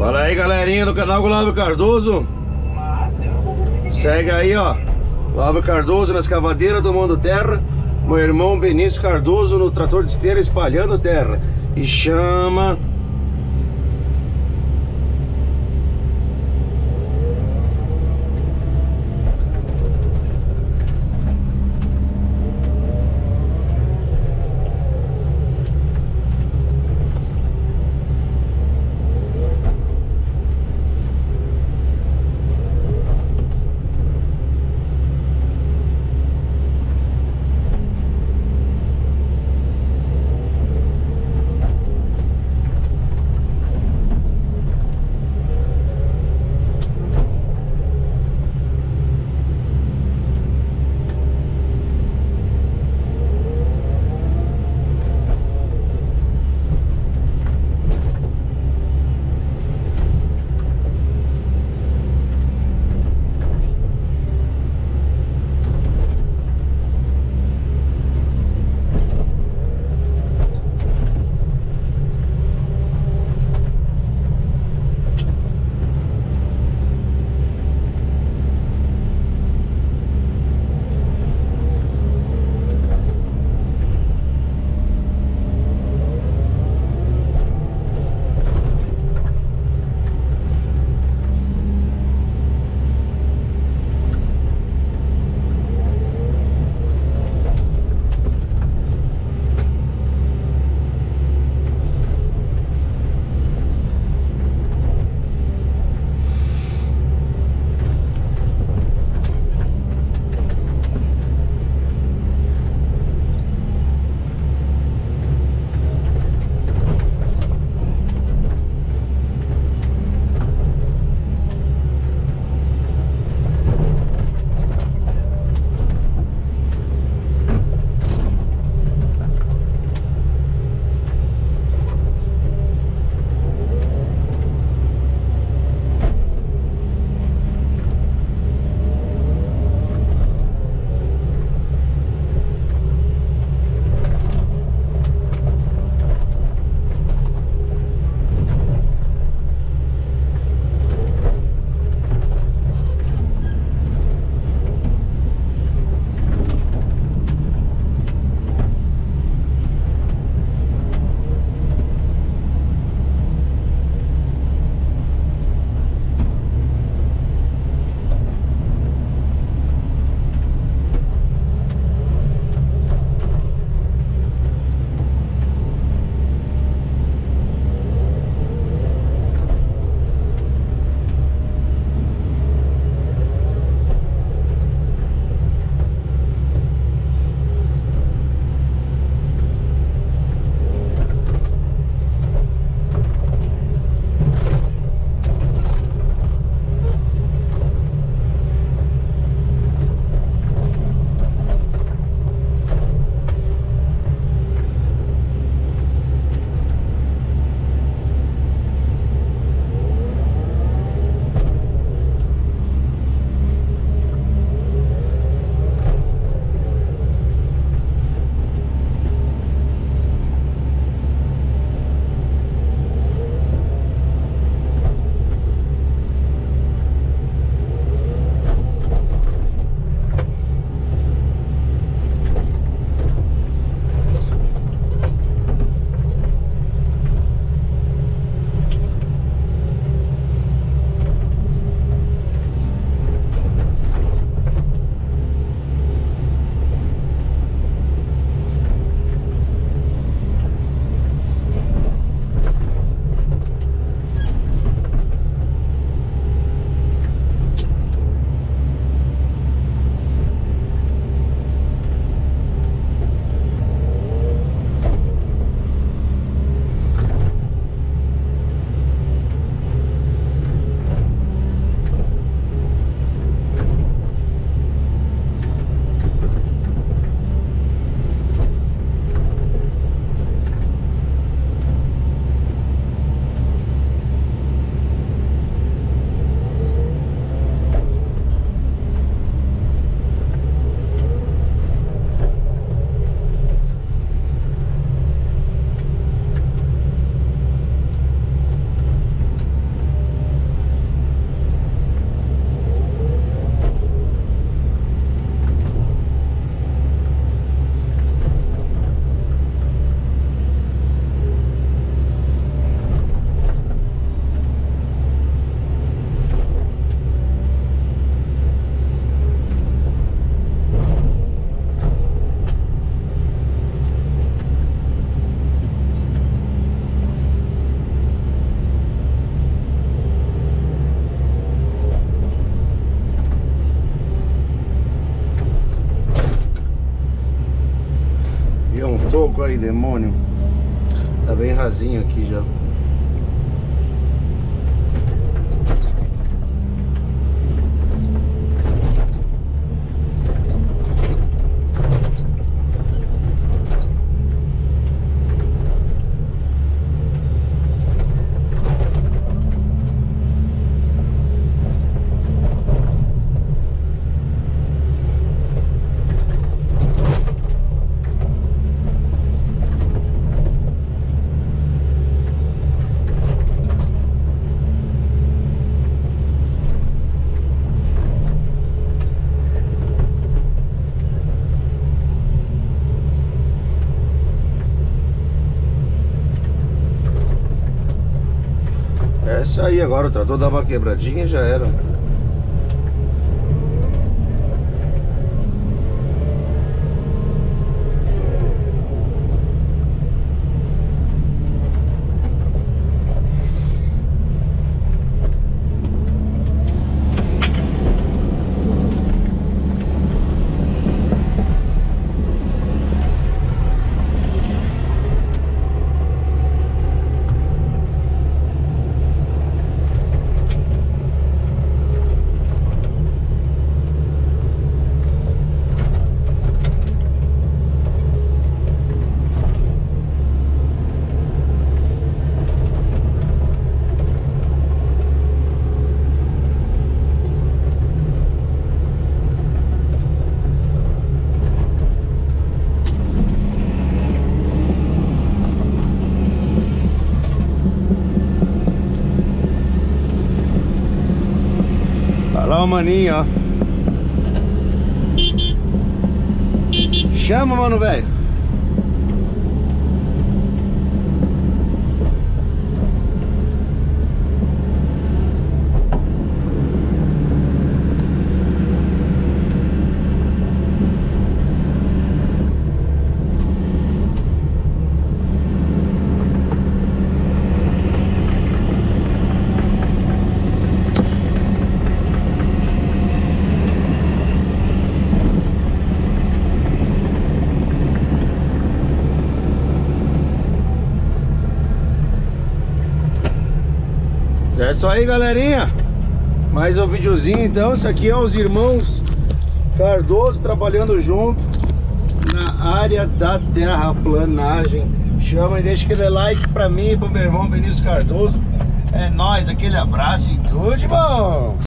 Fala aí galerinha do canal Glauber Cardoso. Segue aí ó. Glauber Cardoso na escavadeira tomando terra. Meu irmão Benício Cardoso no trator de esteira espalhando terra. E chama Deu um toco aí, demônio. Tá bem rasinho aqui já. É isso aí agora, o trator dava uma quebradinha e já era. Lá o maninho, ó. Chama, mano, velho. É isso aí, galerinha. Mais um videozinho, então. Esse aqui é os irmãos Cardoso trabalhando junto na área da terraplanagem. Chama e deixa aquele like pra mim e pro meu irmão Benício Cardoso. É nóis, aquele abraço e tudo de bom.